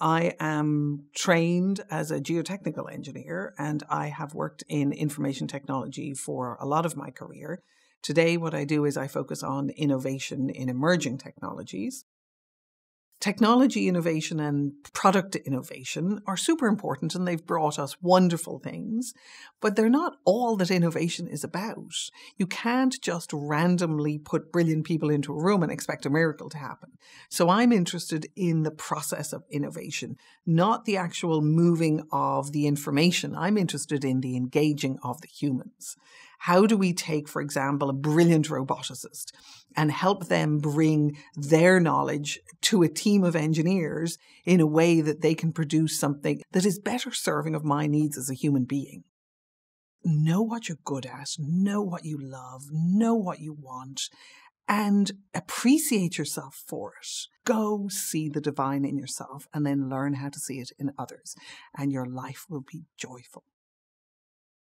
I am trained as a geotechnical engineer and I have worked in information technology for a lot of my career. Today, what I do is I focus on innovation in emerging technologies. Technology innovation and product innovation are super important and they've brought us wonderful things, but they're not all that innovation is about. You can't just randomly put brilliant people into a room and expect a miracle to happen. So I'm interested in the process of innovation, not the actual moving of the information. I'm interested in the engaging of the humans. How do we take, for example, a brilliant roboticist and help them bring their knowledge to a team of engineers in a way that they can produce something that is better serving of my needs as a human being? Know what you're good at, know what you love, know what you want, and appreciate yourself for it. Go see the divine in yourself and then learn how to see it in others, and your life will be joyful.